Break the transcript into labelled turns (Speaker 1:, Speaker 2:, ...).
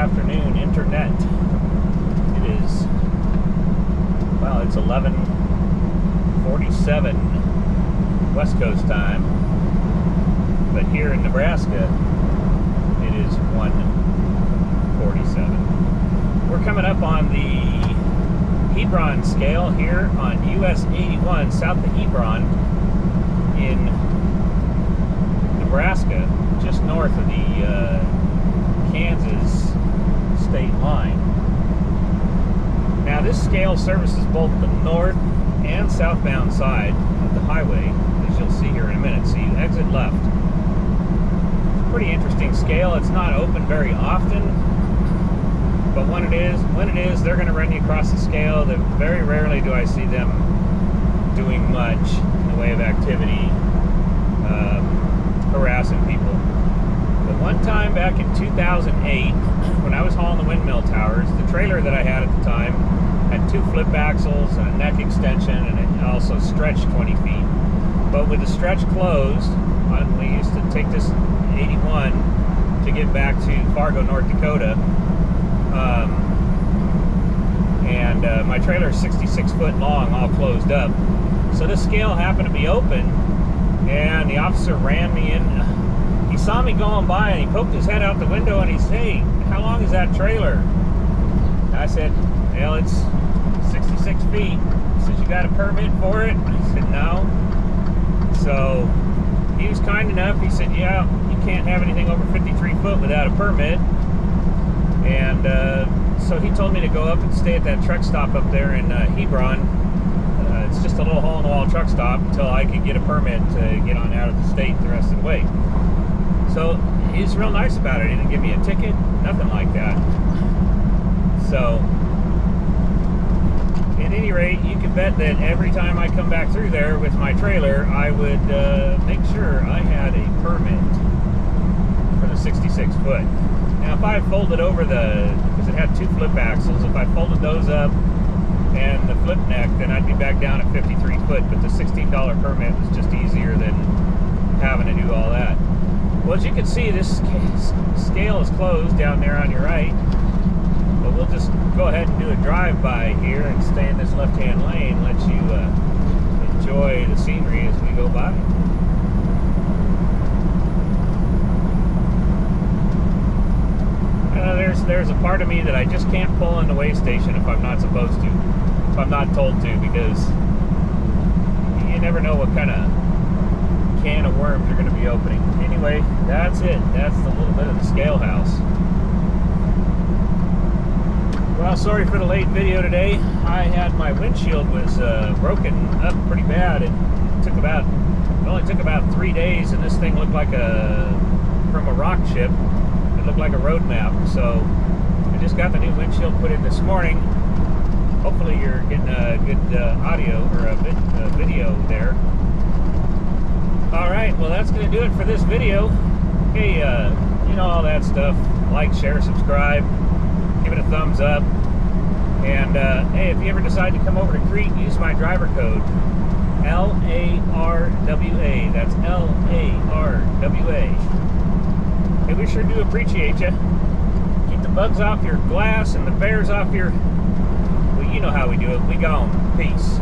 Speaker 1: afternoon, internet. It is, well, it's 11.47 West Coast time, but here in Nebraska, it is 1.47. We're coming up on the Hebron scale here on US 81 south of Hebron in Nebraska, just north of the uh, Kansas state line. Now this scale services both the north and southbound side of the highway, as you'll see here in a minute. So you exit left. Pretty interesting scale. It's not open very often, but when it is, when it is, they're going to run you across the scale. That very rarely do I see them doing much in the way of activity, um, harassing people. But one time back in 2008, when I was hauling the windmill towers, the trailer that I had at the time had two flip axles and a neck extension, and it also stretched 20 feet. But with the stretch closed, we used to take this 81 to get back to Fargo, North Dakota. Um, and uh, my trailer is 66 foot long, all closed up. So this scale happened to be open, and the officer ran me in. Saw me going by, and he poked his head out the window, and he said, "Hey, how long is that trailer?" I said, "Well, it's 66 feet." He says, "You got a permit for it?" I said, "No." So he was kind enough. He said, "Yeah, you can't have anything over 53 foot without a permit." And uh, so he told me to go up and stay at that truck stop up there in uh, Hebron. Uh, it's just a little hole-in-the-wall truck stop until I could get a permit to get on out of the state the rest of the way. So he's real nice about it. He didn't give me a ticket, nothing like that. So, at any rate, you can bet that every time I come back through there with my trailer, I would uh, make sure I had a permit for the 66 foot. Now, if I folded over the, because it had two flip axles, if I folded those up and the flip neck, then I'd be back down at 53 foot. But the $16 permit was just easier than having to do all that. Well, as you can see, this scale is closed down there on your right. But we'll just go ahead and do a drive-by here and stay in this left-hand lane, let you uh, enjoy the scenery as we go by. Uh, there's there's a part of me that I just can't pull in the way station if I'm not supposed to, if I'm not told to, because you never know what kind of can of worms you're going to be opening. Anyway, that's it. That's a little bit of the scale house. Well, sorry for the late video today. I had my windshield was uh, broken up pretty bad. It took about it only took about three days, and this thing looked like a from a rock chip. It looked like a road map. So I just got the new windshield put in this morning. Hopefully, you're getting a good uh, audio or a, a video there. All right, well, that's going to do it for this video. Hey, uh, you know all that stuff. Like, share, subscribe, give it a thumbs up. And uh, hey, if you ever decide to come over to Crete, use my driver code L-A-R-W-A. That's L-A-R-W-A. Hey, we sure do appreciate you. Keep the bugs off your glass and the bears off your... Well, you know how we do it. We gone. Peace.